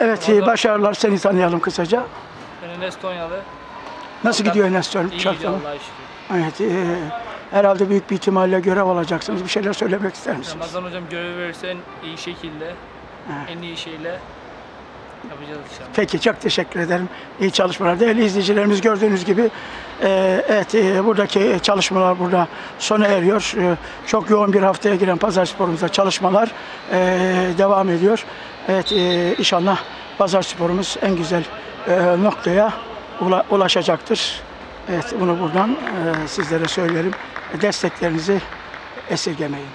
Evet, e, başarılar. Seni tanıyalım kısaca. Ben Enes Tonyalı. Nasıl gidiyor Enes'ten? İyi gidiyor tamam. Allah'a şükür. Evet, e, herhalde büyük bir ihtimalle görev alacaksınız. Bir şeyler söylemek ister misiniz? Ramazan hocam görev verirse en iyi şekilde, en iyi şeyle yapacağız inşallah. Peki, çok teşekkür ederim. İyi çalışmalar. Değerli izleyicilerimiz gördüğünüz gibi e, evet e, buradaki çalışmalar burada sona eriyor. E, çok yoğun bir haftaya giren Pazar Spor'umuzda çalışmalar e, devam ediyor. Evet, e, inşallah Pazar Spor'umuz en güzel e, noktaya ula- ulaşacaktır. Evet, bunu buradan e, sizlere söylerim. Desteklerinizi esirgemeyin.